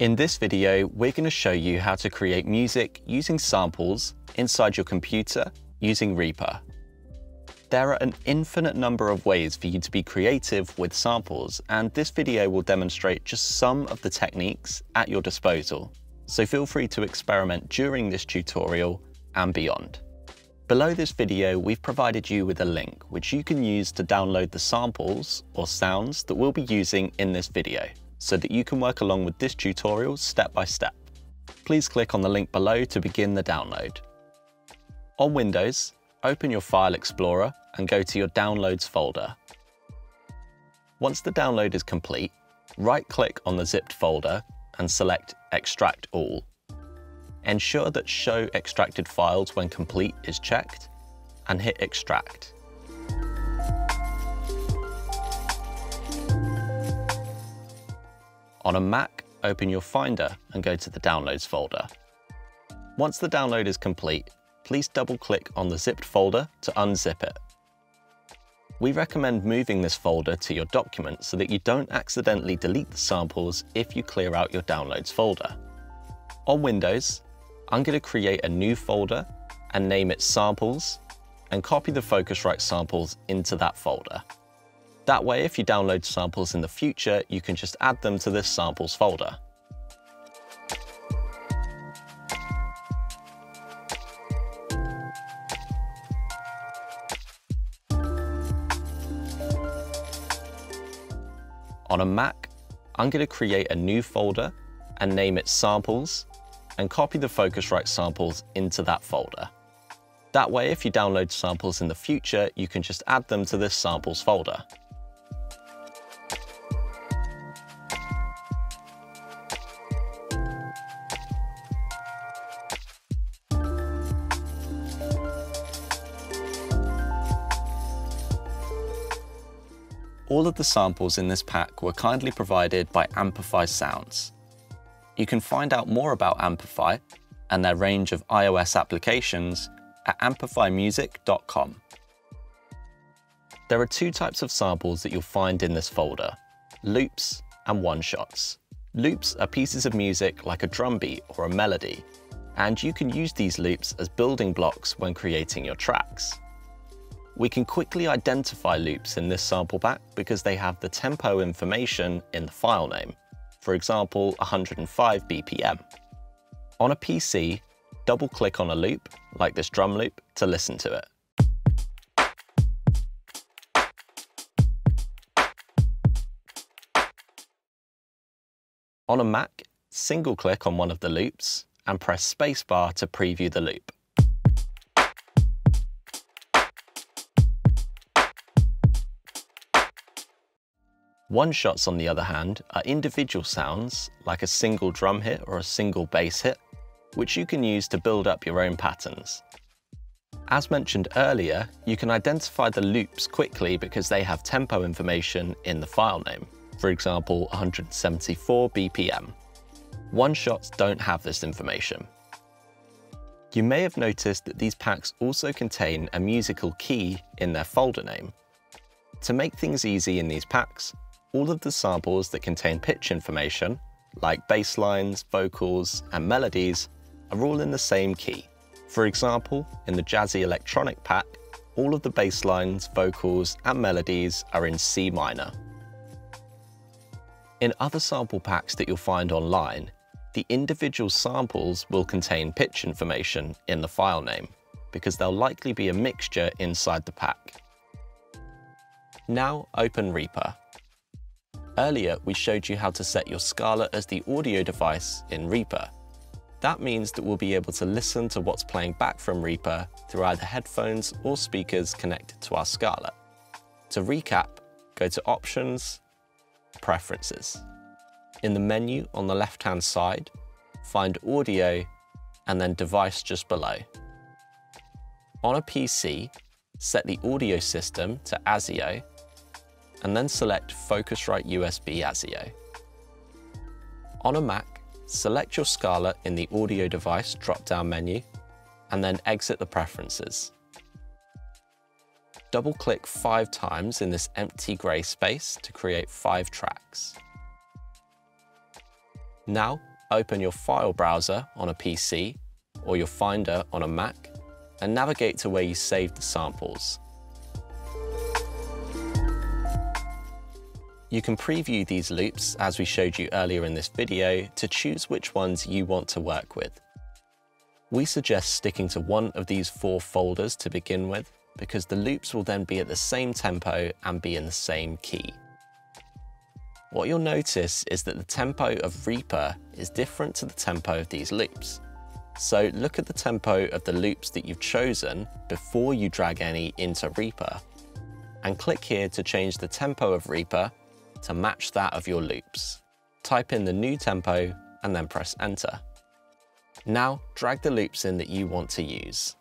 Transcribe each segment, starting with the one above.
In this video, we're going to show you how to create music using samples inside your computer using Reaper. There are an infinite number of ways for you to be creative with samples, and this video will demonstrate just some of the techniques at your disposal. So feel free to experiment during this tutorial and beyond. Below this video, we've provided you with a link which you can use to download the samples or sounds that we'll be using in this video so that you can work along with this tutorial step by step. Please click on the link below to begin the download. On Windows, open your File Explorer and go to your Downloads folder. Once the download is complete, right-click on the zipped folder and select Extract All. Ensure that Show Extracted Files when complete is checked, and hit Extract. On a Mac, open your Finder and go to the Downloads folder. Once the download is complete, please double-click on the zipped folder to unzip it. We recommend moving this folder to your document so that you don't accidentally delete the samples if you clear out your Downloads folder. On Windows, I'm going to create a new folder and name it Samples and copy the Focusrite samples into that folder. That way, if you download samples in the future, you can just add them to this samples folder. On a Mac, I'm going to create a new folder and name it Samples and copy the Focusrite samples into that folder. That way, if you download samples in the future, you can just add them to this samples folder. All of the samples in this pack were kindly provided by Amplify Sounds. You can find out more about Amplify and their range of iOS applications at amplifymusic.com. There are two types of samples that you'll find in this folder, loops and one-shots. Loops are pieces of music like a drum beat or a melody, and you can use these loops as building blocks when creating your tracks. We can quickly identify loops in this sample pack because they have the tempo information in the file name for example 105 BPM. On a PC, double click on a loop, like this drum loop, to listen to it. On a Mac, single click on one of the loops and press spacebar to preview the loop. One-shots, on the other hand, are individual sounds, like a single drum hit or a single bass hit, which you can use to build up your own patterns. As mentioned earlier, you can identify the loops quickly because they have tempo information in the file name, for example 174 BPM. One-shots don't have this information. You may have noticed that these packs also contain a musical key in their folder name. To make things easy in these packs, all of the samples that contain pitch information, like bass lines, vocals, and melodies, are all in the same key. For example, in the Jazzy Electronic pack, all of the bass lines, vocals, and melodies are in C minor. In other sample packs that you'll find online, the individual samples will contain pitch information in the file name, because there'll likely be a mixture inside the pack. Now open Reaper. Earlier, we showed you how to set your Scarlett as the audio device in Reaper. That means that we'll be able to listen to what's playing back from Reaper through either headphones or speakers connected to our Scarlett. To recap, go to Options, Preferences. In the menu on the left-hand side, find Audio and then Device just below. On a PC, set the audio system to ASIO and then select Focusrite USB ASIO. On a Mac, select your Scarlett in the Audio Device drop-down menu, and then exit the preferences. Double-click five times in this empty grey space to create five tracks. Now, open your file browser on a PC or your Finder on a Mac and navigate to where you saved the samples. You can preview these loops, as we showed you earlier in this video, to choose which ones you want to work with. We suggest sticking to one of these four folders to begin with, because the loops will then be at the same tempo and be in the same key. What you'll notice is that the tempo of Reaper is different to the tempo of these loops. So look at the tempo of the loops that you've chosen before you drag any into Reaper, and click here to change the tempo of Reaper to match that of your loops. Type in the new tempo and then press enter. Now drag the loops in that you want to use.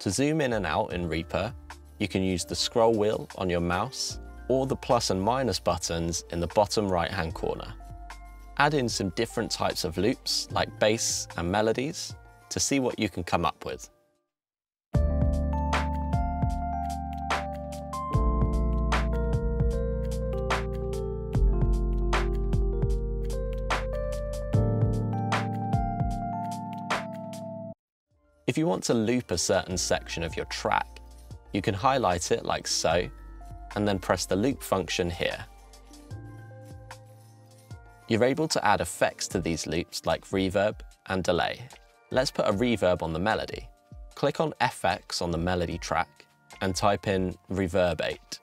To zoom in and out in Reaper, you can use the scroll wheel on your mouse or the plus and minus buttons in the bottom right hand corner. Add in some different types of loops like bass and melodies to see what you can come up with. If you want to loop a certain section of your track, you can highlight it like so, and then press the loop function here. You're able to add effects to these loops like reverb and delay. Let's put a reverb on the melody. Click on FX on the melody track and type in ReaVerbate.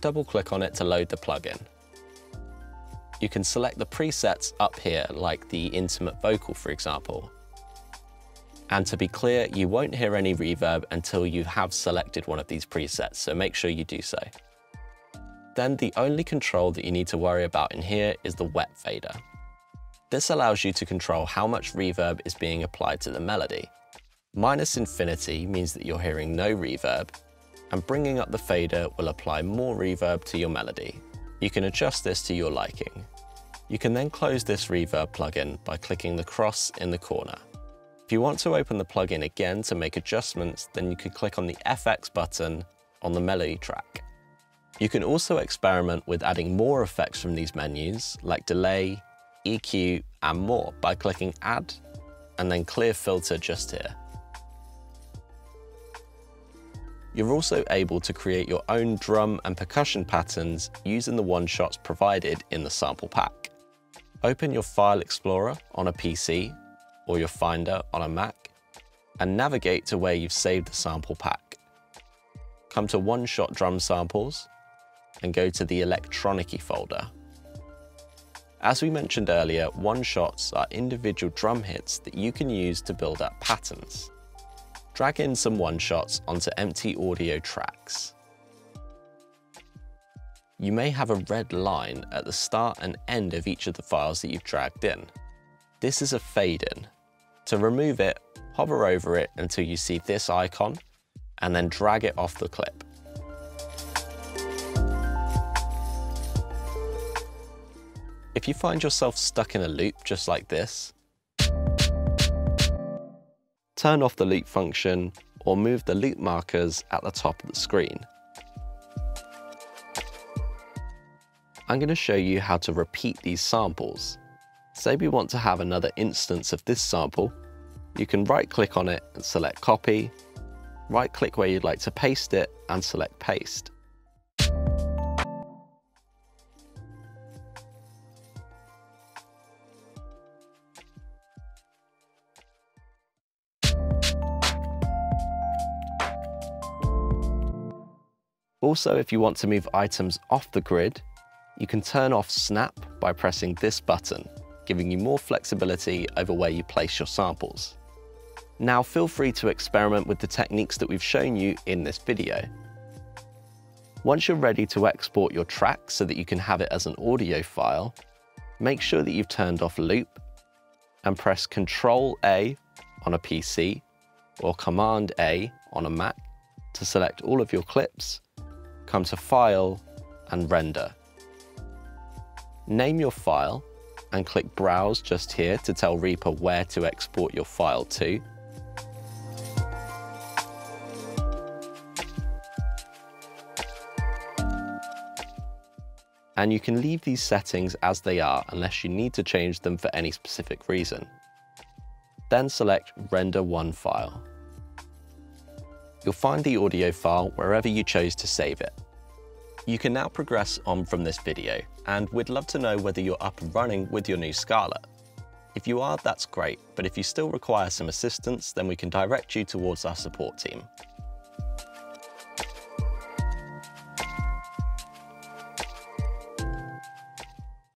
Double click on it to load the plugin you can select the presets up here, like the intimate vocal, for example. And to be clear, you won't hear any reverb until you have selected one of these presets, so make sure you do so. Then the only control that you need to worry about in here is the wet fader. This allows you to control how much reverb is being applied to the melody. Minus infinity means that you're hearing no reverb, and bringing up the fader will apply more reverb to your melody. You can adjust this to your liking. You can then close this reverb plugin by clicking the cross in the corner. If you want to open the plugin again to make adjustments, then you can click on the FX button on the melody track. You can also experiment with adding more effects from these menus, like delay, EQ, and more by clicking Add, and then Clear Filter just here. You're also able to create your own drum and percussion patterns using the one-shots provided in the sample pack. Open your File Explorer on a PC or your Finder on a Mac and navigate to where you've saved the sample pack. Come to One-Shot Drum Samples and go to the Electronicy folder. As we mentioned earlier, one-shots are individual drum hits that you can use to build up patterns drag in some one-shots onto empty audio tracks. You may have a red line at the start and end of each of the files that you've dragged in. This is a fade-in. To remove it, hover over it until you see this icon, and then drag it off the clip. If you find yourself stuck in a loop just like this, turn off the loop function, or move the loop markers at the top of the screen. I'm going to show you how to repeat these samples. Say we want to have another instance of this sample, you can right click on it and select copy, right click where you'd like to paste it and select paste. Also, if you want to move items off the grid, you can turn off Snap by pressing this button, giving you more flexibility over where you place your samples. Now feel free to experiment with the techniques that we've shown you in this video. Once you're ready to export your track so that you can have it as an audio file, make sure that you've turned off Loop and press Ctrl A on a PC or Command A on a Mac to select all of your clips come to File and Render. Name your file and click Browse just here to tell Reaper where to export your file to. And you can leave these settings as they are unless you need to change them for any specific reason. Then select Render One File. You'll find the audio file wherever you chose to save it. You can now progress on from this video, and we'd love to know whether you're up and running with your new Scarlett. If you are, that's great, but if you still require some assistance, then we can direct you towards our support team.